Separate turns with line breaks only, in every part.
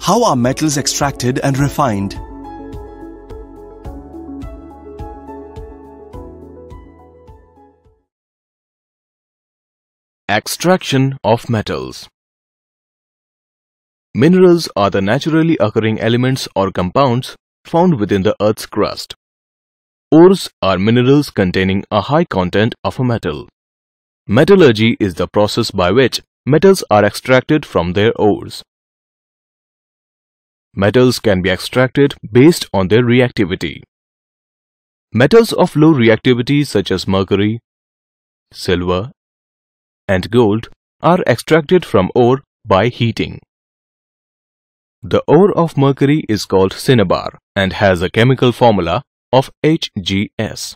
How are metals extracted and refined?
Extraction of metals Minerals are the naturally occurring elements or compounds found within the Earth's crust. Ores are minerals containing a high content of a metal. Metallurgy is the process by which metals are extracted from their ores. Metals can be extracted based on their reactivity. Metals of low reactivity such as mercury, silver, and gold are extracted from ore by heating. The ore of mercury is called cinnabar and has a chemical formula of HGS.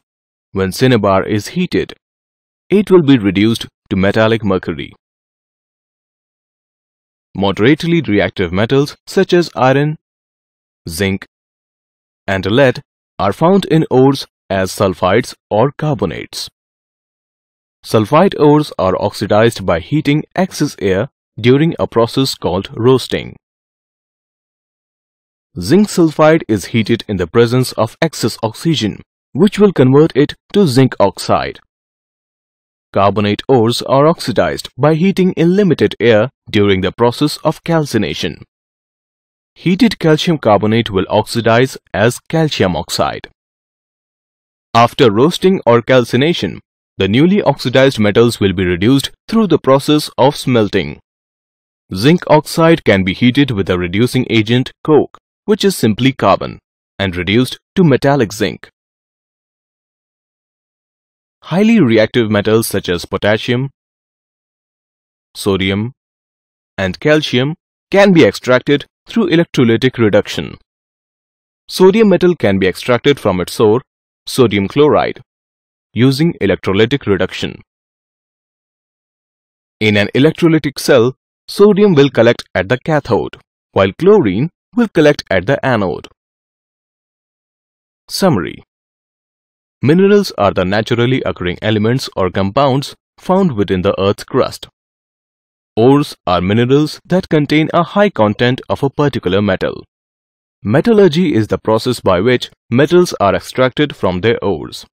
When cinnabar is heated, it will be reduced to metallic mercury. Moderately reactive metals such as iron, zinc, and lead are found in ores as sulfides or carbonates. Sulfide ores are oxidized by heating excess air during a process called roasting. Zinc sulfide is heated in the presence of excess oxygen, which will convert it to zinc oxide. Carbonate ores are oxidized by heating in limited air during the process of calcination. Heated calcium carbonate will oxidize as calcium oxide. After roasting or calcination, the newly oxidized metals will be reduced through the process of smelting. Zinc oxide can be heated with a reducing agent coke which is simply carbon, and reduced to metallic zinc. Highly reactive metals such as potassium, sodium, and calcium can be extracted through electrolytic reduction. Sodium metal can be extracted from its ore, sodium chloride, using electrolytic reduction. In an electrolytic cell, sodium will collect at the cathode, while chlorine will collect at the anode. Summary Minerals are the naturally occurring elements or compounds found within the Earth's crust. Ores are minerals that contain a high content of a particular metal. Metallurgy is the process by which metals are extracted from their ores.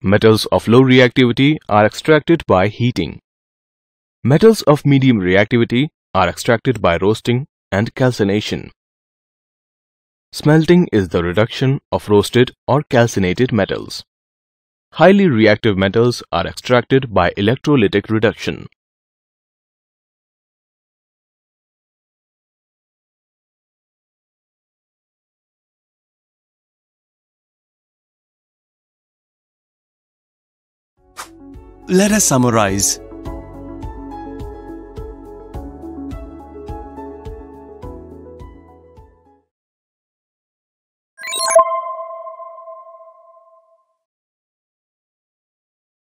Metals of low reactivity are extracted by heating. Metals of medium reactivity are extracted by roasting and calcination. Smelting is the reduction of roasted or calcinated metals. Highly reactive metals are extracted by electrolytic reduction.
Let us summarize.